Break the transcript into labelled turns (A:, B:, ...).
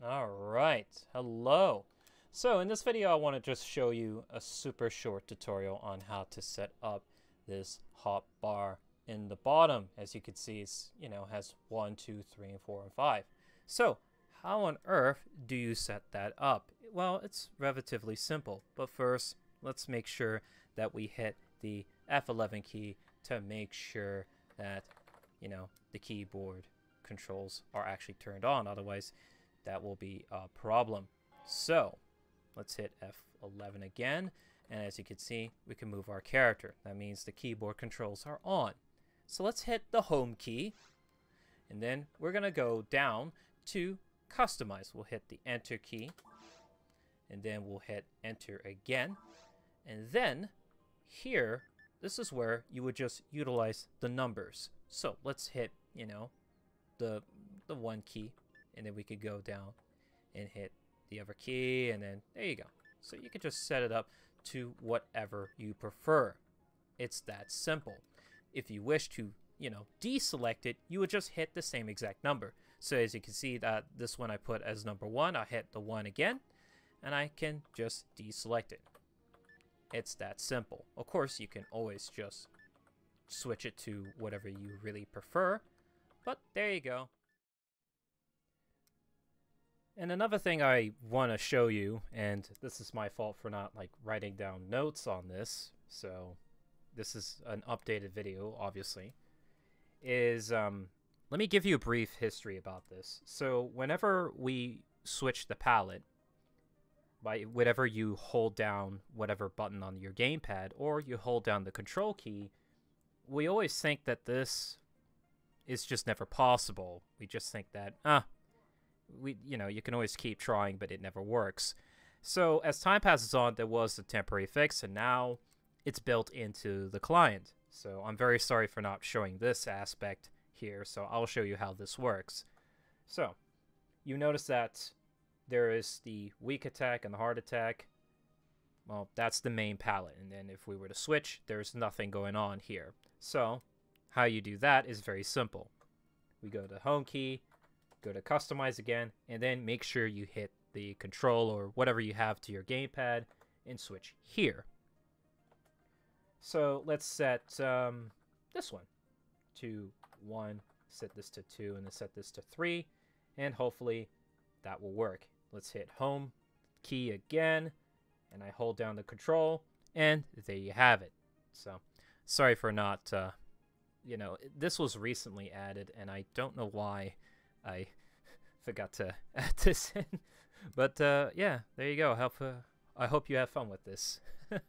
A: All right, hello. So in this video, I want to just show you a super short tutorial on how to set up this hot bar in the bottom. As you can see, it's, you know, has one, two, three, and four, and five. So how on earth do you set that up? Well, it's relatively simple, but first, let's make sure that we hit the F11 key to make sure that, you know, the keyboard controls are actually turned on. Otherwise, that will be a problem. So let's hit F11 again. And as you can see, we can move our character. That means the keyboard controls are on. So let's hit the home key. And then we're going to go down to customize. We'll hit the enter key. And then we'll hit enter again. And then here, this is where you would just utilize the numbers. So let's hit, you know, the the one key and then we could go down and hit the other key and then there you go. So you can just set it up to whatever you prefer. It's that simple. If you wish to you know deselect it you would just hit the same exact number. So as you can see that this one I put as number one I hit the one again and I can just deselect it. It's that simple. Of course you can always just switch it to whatever you really prefer but there you go and another thing I want to show you, and this is my fault for not like writing down notes on this, so this is an updated video, obviously, is um, let me give you a brief history about this. So whenever we switch the palette, by whatever you hold down whatever button on your gamepad, or you hold down the control key, we always think that this is just never possible. We just think that, ah, we you know you can always keep trying but it never works. So as time passes on there was a temporary fix and now it's built into the client. So i'm very sorry for not showing this aspect here so i'll show you how this works. So you notice that there is the weak attack and the hard attack. Well that's the main palette and then if we were to switch there's nothing going on here. So how you do that is very simple. We go to home key go to customize again, and then make sure you hit the control or whatever you have to your gamepad and switch here. So let's set um, this one to 1, set this to 2, and then set this to 3, and hopefully that will work. Let's hit home key again, and I hold down the control, and there you have it. So sorry for not, uh, you know, this was recently added, and I don't know why I forgot to add this in. But uh, yeah, there you go. Help, uh, I hope you have fun with this.